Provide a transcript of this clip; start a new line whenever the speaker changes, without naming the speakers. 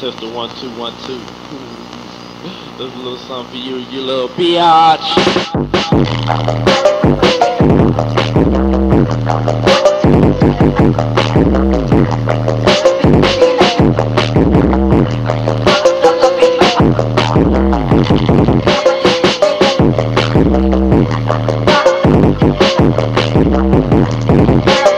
the one two one two. That's a little something for you, you little biatch.
Thank